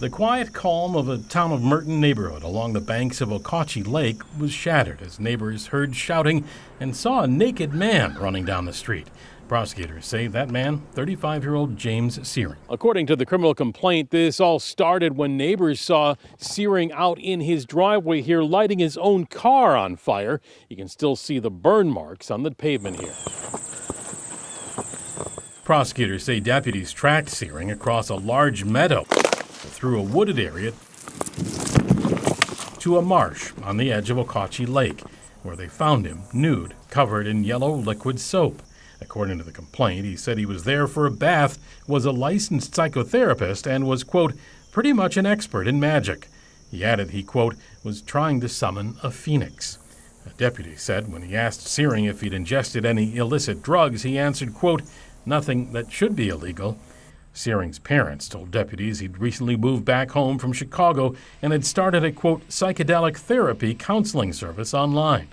The quiet calm of a town of Merton neighborhood along the banks of Okauchee Lake was shattered as neighbors heard shouting and saw a naked man running down the street. Prosecutors say that man, 35 year old James Searing. According to the criminal complaint, this all started when neighbors saw Searing out in his driveway here lighting his own car on fire. You can still see the burn marks on the pavement here. Prosecutors say deputies tracked Searing across a large meadow, through a wooded area to a marsh on the edge of Okauchee Lake, where they found him nude, covered in yellow liquid soap. According to the complaint, he said he was there for a bath, was a licensed psychotherapist, and was, quote, pretty much an expert in magic. He added he, quote, was trying to summon a phoenix. A deputy said when he asked Searing if he'd ingested any illicit drugs, he answered, quote, nothing that should be illegal. Searing's parents told deputies he'd recently moved back home from Chicago and had started a, quote, psychedelic therapy counseling service online.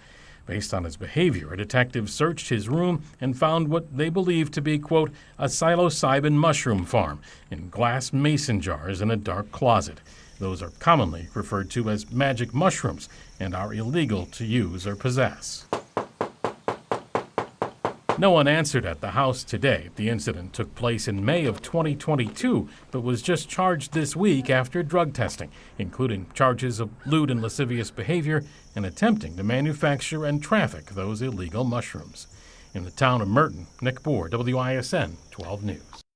Based on his behavior, a detective searched his room and found what they believed to be, quote, a psilocybin mushroom farm in glass mason jars in a dark closet. Those are commonly referred to as magic mushrooms and are illegal to use or possess. No one answered at the house today. The incident took place in May of 2022, but was just charged this week after drug testing, including charges of lewd and lascivious behavior and attempting to manufacture and traffic those illegal mushrooms. In the town of Merton, Nick Bohr, WISN 12 News.